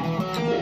Yeah.